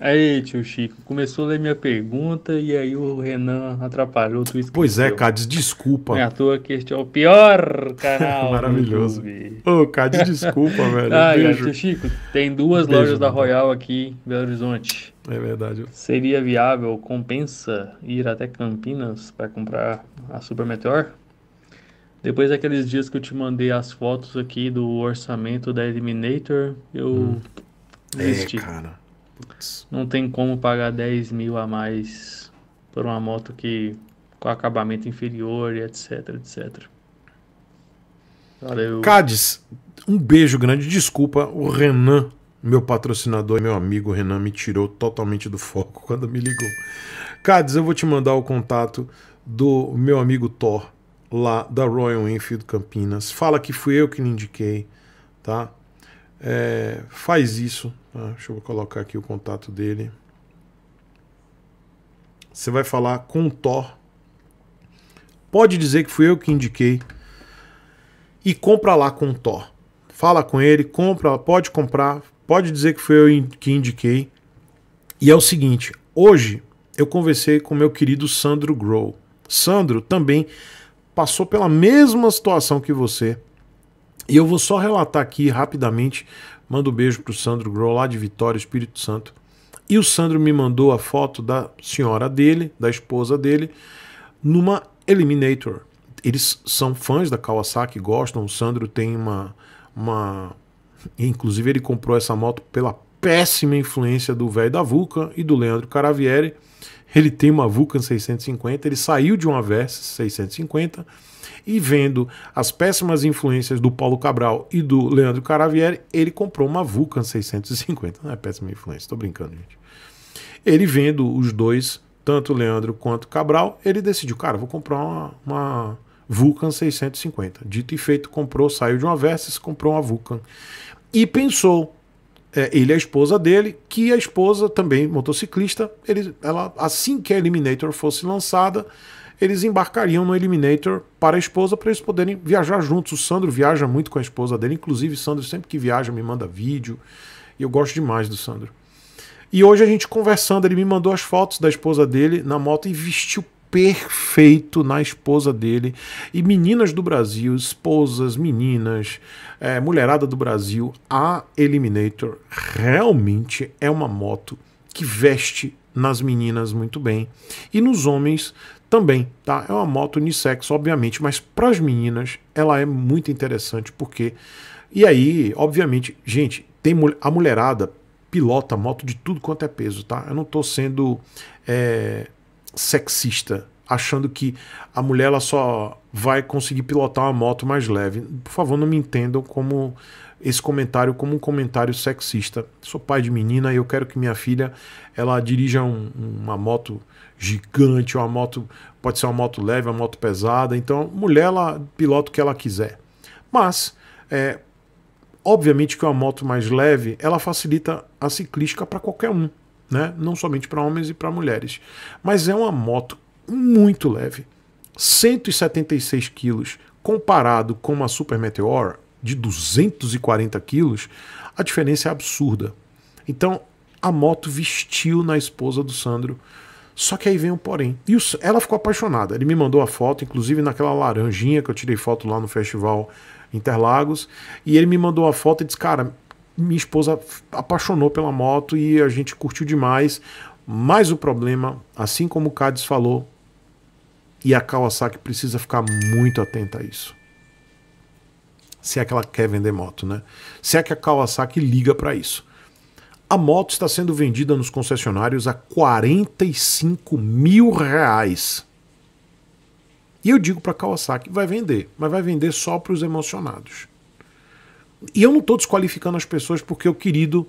Aí, tio Chico, começou a ler minha pergunta e aí o Renan atrapalhou tu Pois é. Cades, desculpa. Não é à toa que este é o pior canal Maravilhoso. Ô, Cades, desculpa, velho. Ah, Beijo. tio Chico, tem duas Beijo, lojas da Royal aqui em Belo Horizonte. É verdade. Seria viável, compensa ir até Campinas para comprar a Super Meteor? Depois daqueles dias que eu te mandei as fotos aqui do orçamento da Eliminator, eu desisti. É, cara. Putz. Não tem como pagar 10 mil a mais por uma moto que com acabamento inferior e etc, etc. Valeu. Cades, um beijo grande. Desculpa, o Renan, meu patrocinador e meu amigo Renan, me tirou totalmente do foco quando me ligou. Cades, eu vou te mandar o contato do meu amigo Thor, lá da Royal Enfield Campinas. Fala que fui eu que lhe indiquei, tá? É, faz isso. Tá? Deixa eu colocar aqui o contato dele. Você vai falar com o Thor. Pode dizer que fui eu que indiquei e compra lá com o Thor. Fala com ele, compra, pode comprar, pode dizer que foi eu que indiquei. E é o seguinte, hoje eu conversei com meu querido Sandro Grow. Sandro também passou pela mesma situação que você. E eu vou só relatar aqui rapidamente. Mando um beijo pro Sandro Grow lá de Vitória, Espírito Santo. E o Sandro me mandou a foto da senhora dele, da esposa dele, numa Eliminator. Eles são fãs da Kawasaki, gostam. O Sandro tem uma. uma... Inclusive, ele comprou essa moto pela péssima influência do velho da Vulcan e do Leandro Caravieri. Ele tem uma Vulcan 650, ele saiu de uma Versys 650 e vendo as péssimas influências do Paulo Cabral e do Leandro Caravieri, ele comprou uma Vulcan 650. Não é péssima influência, tô brincando, gente. Ele vendo os dois, tanto Leandro quanto Cabral, ele decidiu, cara, vou comprar uma, uma Vulcan 650. Dito e feito, comprou, saiu de uma Versys, comprou uma Vulcan. E pensou, é, ele e a esposa dele, que a esposa também motociclista, ele, ela, assim que a Eliminator fosse lançada, eles embarcariam no Eliminator para a esposa para eles poderem viajar juntos. O Sandro viaja muito com a esposa dele, inclusive o Sandro sempre que viaja me manda vídeo e eu gosto demais do Sandro. E hoje a gente conversando, ele me mandou as fotos da esposa dele na moto e vestiu perfeito na esposa dele. E meninas do Brasil, esposas, meninas, é, mulherada do Brasil, a Eliminator realmente é uma moto que veste nas meninas muito bem e nos homens também, tá? É uma moto unissex, obviamente, mas para as meninas ela é muito interessante porque e aí, obviamente, gente, tem a mulherada pilota moto de tudo quanto é peso, tá? Eu não tô sendo é, sexista, achando que a mulher ela só vai conseguir pilotar uma moto mais leve. Por favor, não me entendam como esse comentário como um comentário sexista. Sou pai de menina e eu quero que minha filha ela dirija um- uma moto gigante, uma moto pode ser uma moto leve, uma moto pesada. Então, mulher ela pilota o que ela quiser. Mas é, obviamente que uma moto mais leve ela facilita a ciclística para qualquer um, né? Não somente para homens e para mulheres. Mas é uma moto muito leve, 176 quilos, comparado com uma Super Meteor de 240 quilos, a diferença é absurda. Então a moto vestiu na esposa do Sandro. Só que aí vem um porém. E o ela ficou apaixonada. Ele me mandou a foto, inclusive naquela laranjinha que eu tirei foto lá no festival Interlagos. E ele me mandou a foto e disse: Cara, minha esposa apaixonou pela moto e a gente curtiu demais. Mas o problema, assim como o Cades falou, e a Kawasaki precisa ficar muito atenta a isso. Se é que ela quer vender moto, né? Se é que a Kawasaki liga para isso. A moto está sendo vendida nos concessionários a 45 mil reais. E eu digo para a Kawasaki, vai vender, mas vai vender só para os emocionados. E eu não estou desqualificando as pessoas porque o querido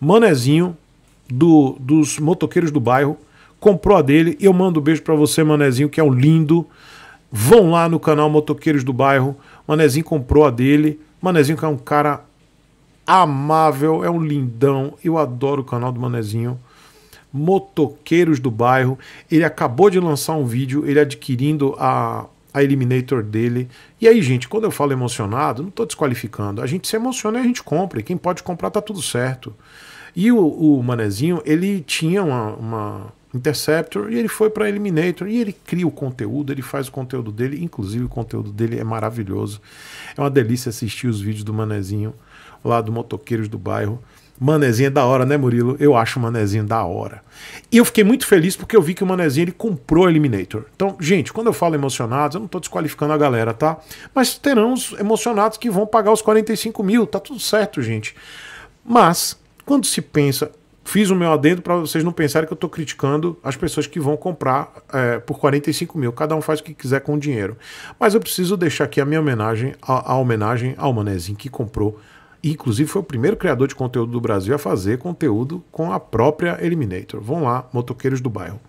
Manezinho do, dos motoqueiros do bairro comprou a dele. Eu mando um beijo para você, Manezinho, que é um lindo. Vão lá no canal Motoqueiros do Bairro. Manezinho comprou a dele. Manezinho que é um cara amável, é um lindão. Eu adoro o canal do Manezinho. Motoqueiros do Bairro. Ele acabou de lançar um vídeo, ele adquirindo a, a Eliminator dele. E aí, gente, quando eu falo emocionado, não estou desqualificando. A gente se emociona e a gente compra. E quem pode comprar tá tudo certo. E o, o Manezinho, ele tinha uma, uma Interceptor e ele foi para Eliminator e ele cria o conteúdo, ele faz o conteúdo dele, inclusive o conteúdo dele é maravilhoso. É uma delícia assistir os vídeos do Manezinho lá do Motoqueiros do Bairro. Manezinho é da hora, né, Murilo? Eu acho o Manezinho da hora. E eu fiquei muito feliz porque eu vi que o Manezinho ele comprou Eliminator. Então, gente, quando eu falo emocionados, eu não tô desqualificando a galera, tá? Mas terão os emocionados que vão pagar os 45 mil, tá tudo certo, gente. Mas, quando se pensa, fiz o meu adendo para vocês não pensarem que eu estou criticando as pessoas que vão comprar é, por 45 mil. Cada um faz o que quiser com o dinheiro. Mas eu preciso deixar aqui a minha homenagem, a, a homenagem ao Manezinho que comprou inclusive foi o primeiro criador de conteúdo do Brasil a fazer conteúdo com a própria Eliminator. Vão lá, motoqueiros do bairro.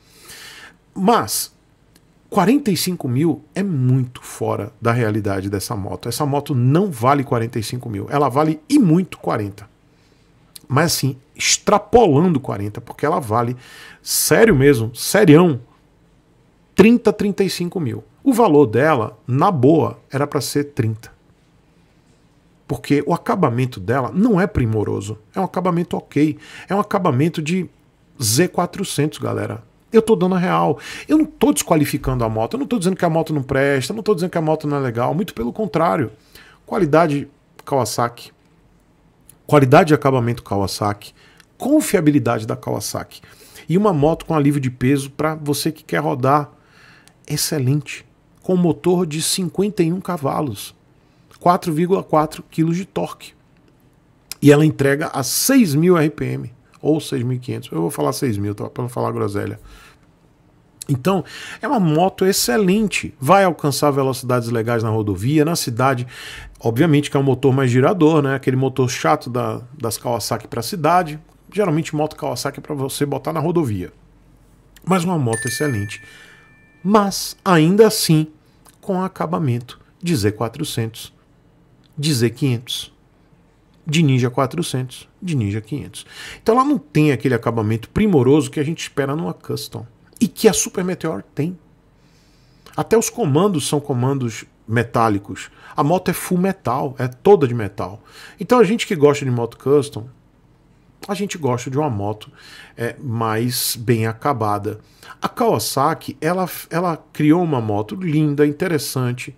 Mas 45 mil é muito fora da realidade dessa moto. Essa moto não vale 45 mil, ela vale e muito 40. Mas assim, extrapolando 40, porque ela vale, sério mesmo, serião, 30, 35 mil. O valor dela, na boa, era para ser 30 porque o acabamento dela não é primoroso. É um acabamento ok. É um acabamento de Z400, galera. Eu tô dando a real. Eu não tô desqualificando a moto. Eu não tô dizendo que a moto não presta. Eu não tô dizendo que a moto não é legal. Muito pelo contrário. Qualidade Kawasaki. Qualidade de acabamento Kawasaki. Confiabilidade da Kawasaki. E uma moto com alívio de peso para você que quer rodar. Excelente. Com motor de 51 cavalos. 4,4 kg de torque. E ela entrega a 6.000 RPM, ou 6.500. Eu vou falar 6.000, tá? para não falar groselha. Então, é uma moto excelente. Vai alcançar velocidades legais na rodovia, na cidade. Obviamente que é um motor mais girador, né? Aquele motor chato da, das Kawasaki para a cidade. Geralmente, moto Kawasaki é para você botar na rodovia. Mas uma moto excelente. Mas, ainda assim, com acabamento de Z400 de Z500, de Ninja 400, de Ninja 500. Então ela não tem aquele acabamento primoroso que a gente espera numa custom e que a Super Meteor tem. Até os comandos são comandos metálicos. A moto é full metal, é toda de metal. Então a gente que gosta de moto custom, a gente gosta de uma moto é, mais bem acabada. A Kawasaki, ela, ela criou uma moto linda, interessante,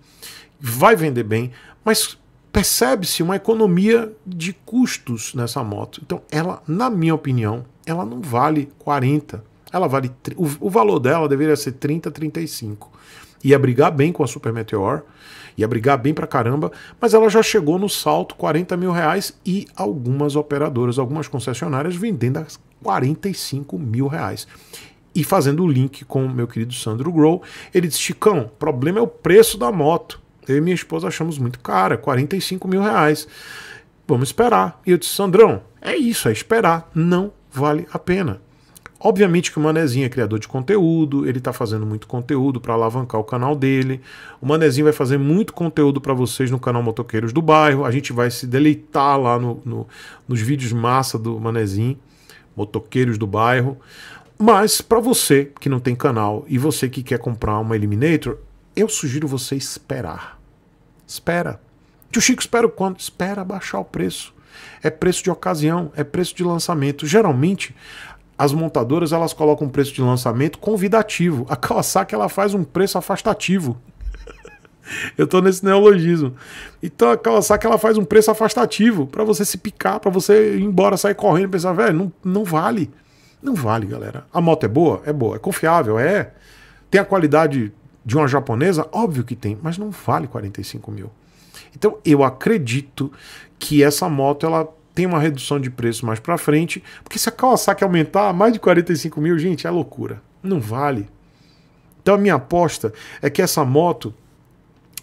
vai vender bem, mas percebe-se uma economia de custos nessa moto. Então, ela, na minha opinião, ela não vale 40. Ela vale o, o valor dela deveria ser 30, 35. Ia brigar bem com a Super Meteor, ia brigar bem pra caramba, mas ela já chegou no salto 40 mil reais e algumas operadoras, algumas concessionárias vendendo a 45 mil reais. E fazendo o link com o meu querido Sandro Grow, ele disse: Chicão, o problema é o preço da moto. Eu e minha esposa achamos muito cara, 45 mil reais. Vamos esperar. E eu disse, Sandrão, é isso, é esperar. Não vale a pena. Obviamente que o Manezinho é criador de conteúdo, ele está fazendo muito conteúdo para alavancar o canal dele. O Manezinho vai fazer muito conteúdo para vocês no canal Motoqueiros do Bairro. A gente vai se deleitar lá no, no, nos vídeos massa do Manezinho, Motoqueiros do Bairro. Mas para você que não tem canal e você que quer comprar uma Eliminator, eu sugiro você esperar. Espera. Tio Chico, espera o quanto? Espera baixar o preço. É preço de ocasião, é preço de lançamento. Geralmente, as montadoras elas colocam um preço de lançamento convidativo. A Kawasaki ela faz um preço afastativo. Eu estou nesse neologismo. Então a Kawasaki ela faz um preço afastativo para você se picar, para você ir embora, sair correndo e pensar, velho, não, não vale. Não vale, galera. A moto é boa? É boa. É confiável? É. Tem a qualidade de uma japonesa? Óbvio que tem, mas não vale 45 mil. Então eu acredito que essa moto ela tem uma redução de preço mais para frente, porque se a Kawasaki aumentar mais de 45 mil, gente, é loucura. Não vale. Então a minha aposta é que essa moto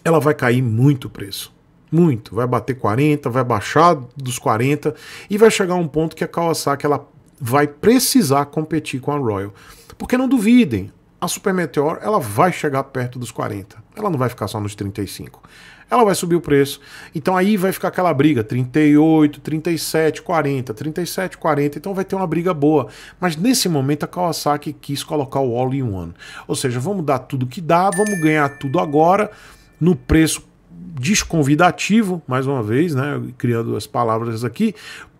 ela vai cair muito o preço. Muito. Vai bater 40, vai baixar dos 40 e vai chegar um ponto que a Kawasaki ela vai precisar competir com a Royal. Porque não duvidem, a Super Meteor ela vai chegar perto dos 40. Ela não vai ficar só nos 35. Ela vai subir o preço. Então aí vai ficar aquela briga 38, 37, 40, 37, 40. Então vai ter uma briga boa. Mas nesse momento a Kawasaki quis colocar o all in one. Ou seja, vamos dar tudo que dá, vamos ganhar tudo agora no preço desconvidativo, mais uma vez, né, criando as palavras aqui,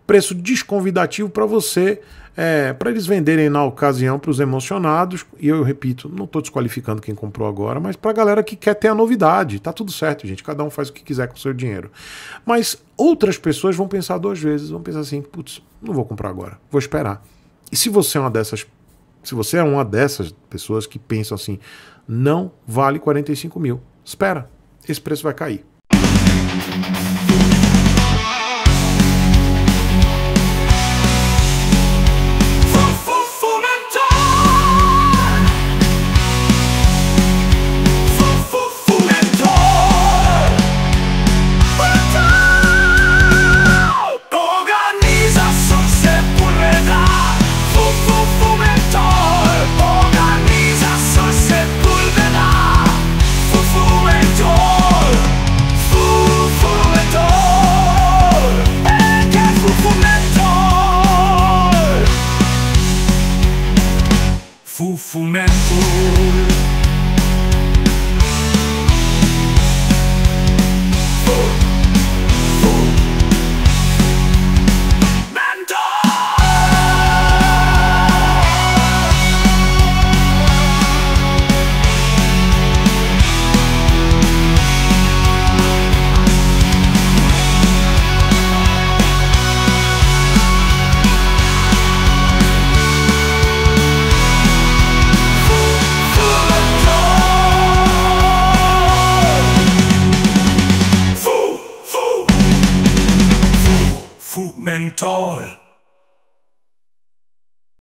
preço desconvidativo para você, é, para eles venderem na ocasião para os emocionados. E eu repito, não estou desqualificando quem comprou agora, mas para a galera que quer ter a novidade. Tá tudo certo, gente. Cada um faz o que quiser com o seu dinheiro. Mas outras pessoas vão pensar duas vezes, vão pensar assim, putz, não vou comprar agora, vou esperar. E se você é uma dessas, se você é uma dessas pessoas que pensam assim, não vale 45 mil, espera, esse preço vai cair. Fufumento